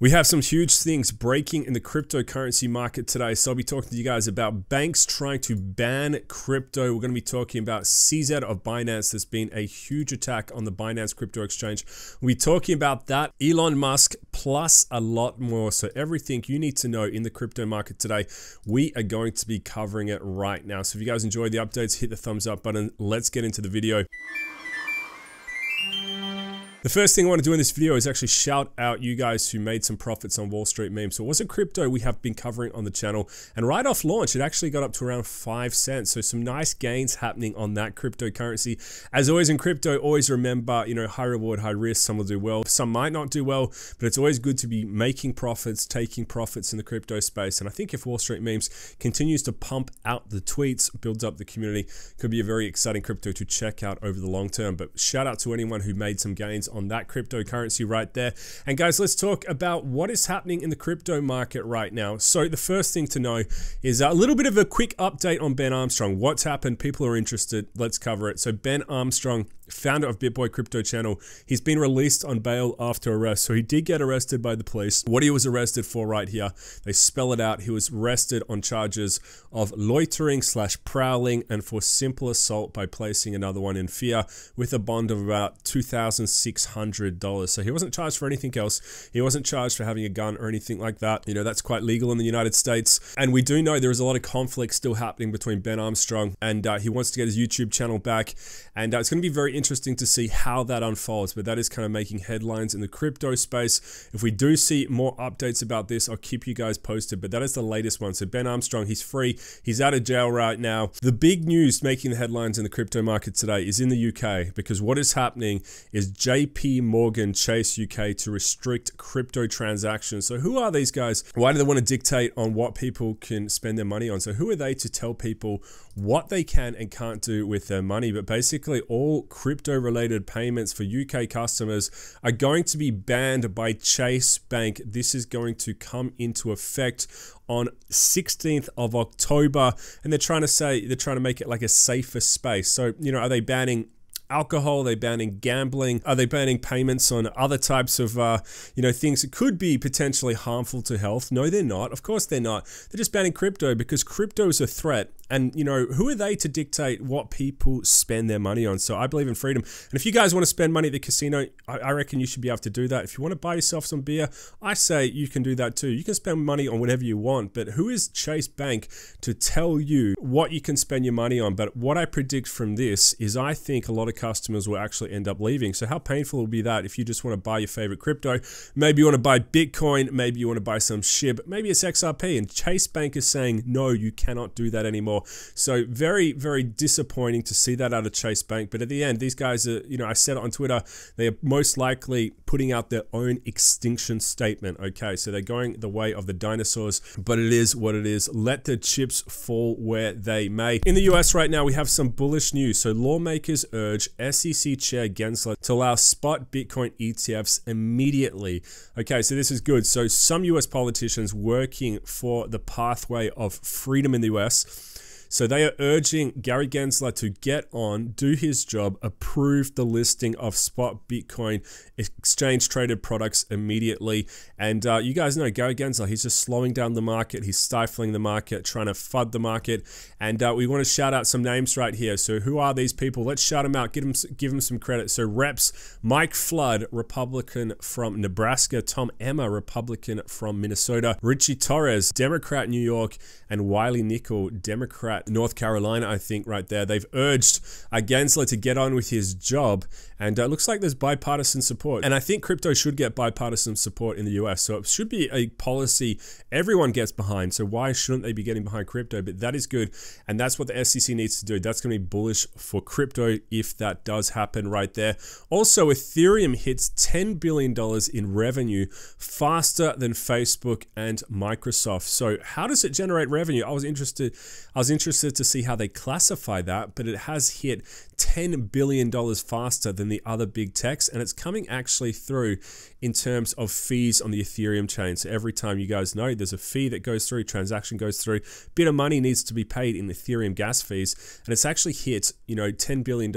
We have some huge things breaking in the cryptocurrency market today. So I'll be talking to you guys about banks trying to ban crypto. We're going to be talking about CZ of Binance. There's been a huge attack on the Binance crypto exchange. We'll be talking about that, Elon Musk, plus a lot more. So everything you need to know in the crypto market today, we are going to be covering it right now. So if you guys enjoyed the updates, hit the thumbs up button. Let's get into the video. The first thing I want to do in this video is actually shout out you guys who made some profits on Wall Street memes. So it was a crypto we have been covering on the channel and right off launch, it actually got up to around five cents. So some nice gains happening on that cryptocurrency. As always in crypto, always remember, you know, high reward, high risk. Some will do well, some might not do well, but it's always good to be making profits, taking profits in the crypto space. And I think if Wall Street memes continues to pump out the tweets, builds up the community, could be a very exciting crypto to check out over the long term. But shout out to anyone who made some gains on that cryptocurrency right there. And guys, let's talk about what is happening in the crypto market right now. So the first thing to know is a little bit of a quick update on Ben Armstrong. What's happened? People are interested. Let's cover it. So Ben Armstrong founder of BitBoy Crypto Channel. He's been released on bail after arrest. So he did get arrested by the police. What he was arrested for right here, they spell it out. He was arrested on charges of loitering slash prowling and for simple assault by placing another one in fear with a bond of about $2,600. So he wasn't charged for anything else. He wasn't charged for having a gun or anything like that. You know, that's quite legal in the United States. And we do know there is a lot of conflict still happening between Ben Armstrong and uh, he wants to get his YouTube channel back. And uh, it's going to be very interesting to see how that unfolds, but that is kind of making headlines in the crypto space. If we do see more updates about this, I'll keep you guys posted, but that is the latest one. So Ben Armstrong, he's free. He's out of jail right now. The big news making the headlines in the crypto market today is in the UK because what is happening is JP Morgan Chase UK to restrict crypto transactions. So who are these guys? Why do they want to dictate on what people can spend their money on? So who are they to tell people what they can and can't do with their money? But basically all crypto related payments for UK customers are going to be banned by Chase Bank. This is going to come into effect on 16th of October and they're trying to say they're trying to make it like a safer space. So, you know, are they banning alcohol? Are they banning gambling? Are they banning payments on other types of, uh, you know, things that could be potentially harmful to health? No, they're not. Of course they're not. They're just banning crypto because crypto is a threat and, you know, who are they to dictate what people spend their money on? So I believe in freedom. And if you guys want to spend money at the casino, I, I reckon you should be able to do that. If you want to buy yourself some beer, I say you can do that too. You can spend money on whatever you want, but who is Chase Bank to tell you what you can spend your money on? But what I predict from this is I think a lot of customers will actually end up leaving. So how painful will be that if you just want to buy your favorite crypto? Maybe you want to buy Bitcoin, maybe you want to buy some SHIB, maybe it's XRP, and Chase Bank is saying, no, you cannot do that anymore. So very, very disappointing to see that out of Chase Bank. But at the end, these guys are, you know, I said it on Twitter, they are most likely putting out their own extinction statement. Okay, so they're going the way of the dinosaurs, but it is what it is. Let the chips fall where they may. In the US right now, we have some bullish news. So lawmakers urge SEC Chair Gensler to allow spot Bitcoin ETFs immediately. Okay, so this is good. So some US politicians working for the pathway of freedom in the US so they are urging Gary Gensler to get on, do his job, approve the listing of spot Bitcoin exchange traded products immediately. And uh, you guys know Gary Gensler, he's just slowing down the market, he's stifling the market, trying to FUD the market. And uh, we want to shout out some names right here. So who are these people? Let's shout them out, give them, give them some credit. So reps Mike Flood, Republican from Nebraska, Tom Emmer, Republican from Minnesota, Richie Torres, Democrat New York, and Wiley Nickel, Democrat North Carolina, I think, right there. They've urged uh, Gensler to get on with his job, and uh, it looks like there's bipartisan support. And I think crypto should get bipartisan support in the US, so it should be a policy everyone gets behind. So why shouldn't they be getting behind crypto? But that is good, and that's what the SEC needs to do. That's going to be bullish for crypto if that does happen right there. Also, Ethereum hits $10 billion in revenue faster than Facebook and Microsoft. So how does it generate revenue? I was interested. I was interested interested to see how they classify that, but it has hit $10 billion faster than the other big techs, and it's coming actually through in terms of fees on the Ethereum chain. So every time you guys know there's a fee that goes through, transaction goes through, bit of money needs to be paid in Ethereum gas fees, and it's actually hit, you know, $10 billion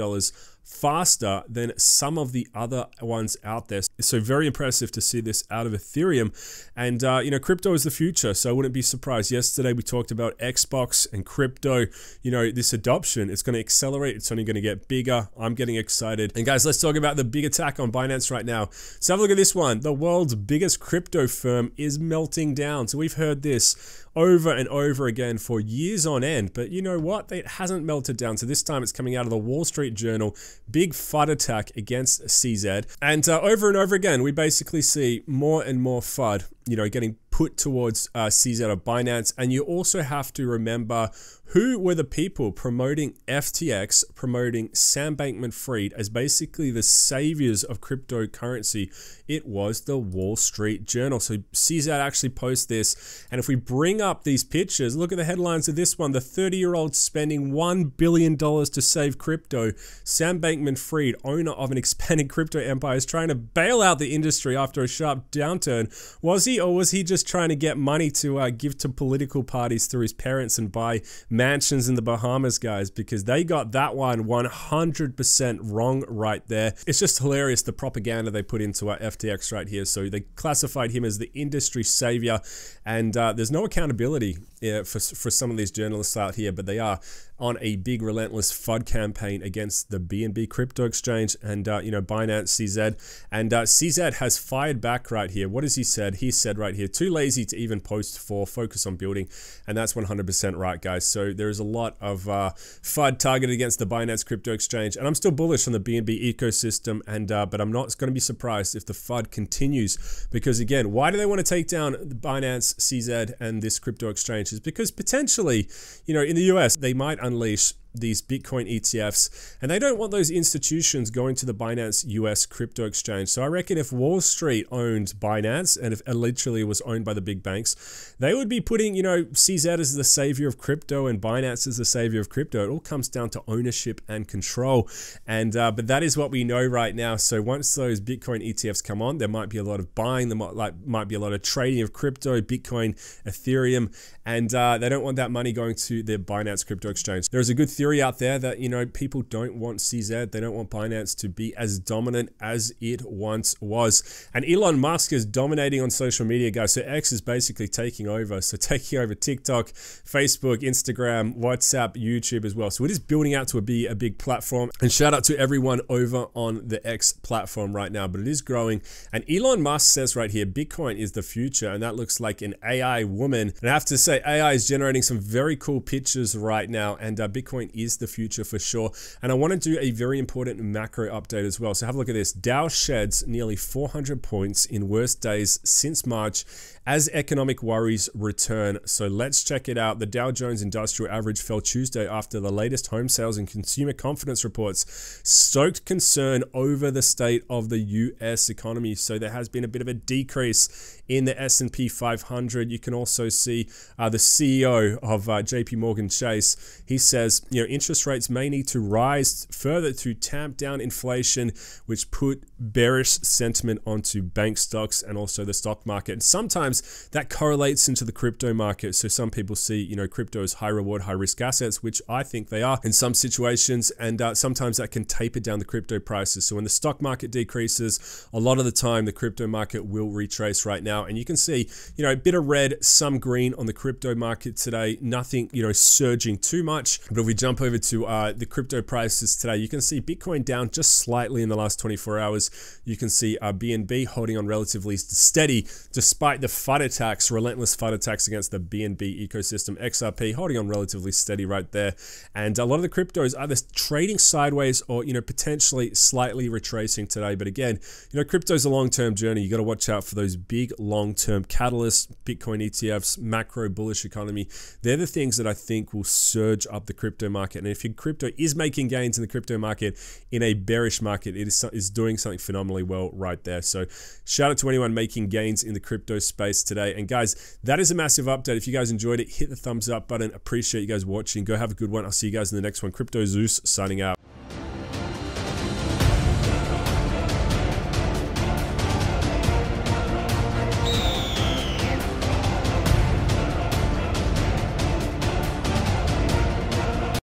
faster than some of the other ones out there. So very impressive to see this out of Ethereum. And, uh, you know, crypto is the future. So I wouldn't be surprised. Yesterday we talked about Xbox and crypto. You know, this adoption, it's going to accelerate. It's only going to get bigger. I'm getting excited. And guys, let's talk about the big attack on Binance right now. So have a look at this one. The world's biggest crypto firm is melting down. So we've heard this over and over again for years on end. But you know what? It hasn't melted down. So this time it's coming out of the Wall Street Journal. Big FUD attack against CZ. And uh, over and over again, we basically see more and more FUD, you know, getting put towards uh, of Binance. And you also have to remember who were the people promoting FTX, promoting Sam Bankman Fried as basically the saviors of cryptocurrency? It was the Wall Street Journal. So CZ actually posts this. And if we bring up these pictures, look at the headlines of this one the 30 year old spending $1 billion to save crypto. Sam Bankman Fried, owner of an expanding crypto empire, is trying to bail out the industry after a sharp downturn. Was he, or was he just trying to get money to uh, give to political parties through his parents and buy? mansions in the Bahamas, guys, because they got that one 100% wrong right there. It's just hilarious the propaganda they put into our FTX right here. So they classified him as the industry savior, and uh, there's no accountability yeah, for, for some of these journalists out here, but they are on a big relentless FUD campaign against the BNB crypto exchange and uh, you know Binance CZ and uh, CZ has fired back right here. What has he said? He said right here too lazy to even post for focus on building. And that's 100% right guys. So there is a lot of uh, FUD targeted against the Binance crypto exchange. And I'm still bullish on the BNB ecosystem and uh, but I'm not going to be surprised if the FUD continues because again why do they want to take down Binance CZ and this crypto exchange is because potentially you know in the US they might unleash these Bitcoin ETFs, and they don't want those institutions going to the Binance US crypto exchange. So I reckon if Wall Street owned Binance and if it literally was owned by the big banks, they would be putting, you know, CZ as the savior of crypto and Binance as the savior of crypto. It all comes down to ownership and control. And uh, but that is what we know right now. So once those Bitcoin ETFs come on, there might be a lot of buying. There might like might be a lot of trading of crypto, Bitcoin, Ethereum, and uh, they don't want that money going to the Binance crypto exchange. There's a good theory out there that, you know, people don't want CZ, they don't want Binance to be as dominant as it once was. And Elon Musk is dominating on social media, guys. So X is basically taking over. So taking over TikTok, Facebook, Instagram, WhatsApp, YouTube as well. So it is building out to be a big platform. And shout out to everyone over on the X platform right now, but it is growing. And Elon Musk says right here, Bitcoin is the future. And that looks like an AI woman. And I have to say, AI is generating some very cool pictures right now. And uh, Bitcoin is the future for sure. And I want to do a very important macro update as well. So have a look at this. Dow sheds nearly 400 points in worst days since March as economic worries return. So let's check it out. The Dow Jones Industrial Average fell Tuesday after the latest home sales and consumer confidence reports stoked concern over the state of the US economy. So there has been a bit of a decrease in the S&P 500. You can also see uh, the CEO of uh, JP Morgan Chase. He says, you know, interest rates may need to rise further to tamp down inflation, which put bearish sentiment onto bank stocks and also the stock market. And sometimes that correlates into the crypto market. So some people see, you know, crypto as high reward, high risk assets, which I think they are in some situations. And uh, sometimes that can taper down the crypto prices. So when the stock market decreases, a lot of the time the crypto market will retrace right now. And you can see, you know, a bit of red, some green on the crypto market today. Nothing, you know, surging too much. But if we jump over to uh, the crypto prices today, you can see Bitcoin down just slightly in the last 24 hours. You can see uh, BNB holding on relatively steady despite the FUD attacks, relentless FUD attacks against the BNB ecosystem. XRP holding on relatively steady right there. And a lot of the cryptos either trading sideways or, you know, potentially slightly retracing today. But again, you know, crypto's a long-term journey. You got to watch out for those big long-term catalysts, Bitcoin ETFs, macro bullish economy. They're the things that I think will surge up the crypto market. And if your crypto is making gains in the crypto market in a bearish market, it is, is doing something phenomenally well right there. So shout out to anyone making gains in the crypto space today. And guys, that is a massive update. If you guys enjoyed it, hit the thumbs up button. Appreciate you guys watching. Go have a good one. I'll see you guys in the next one. Crypto Zeus signing out.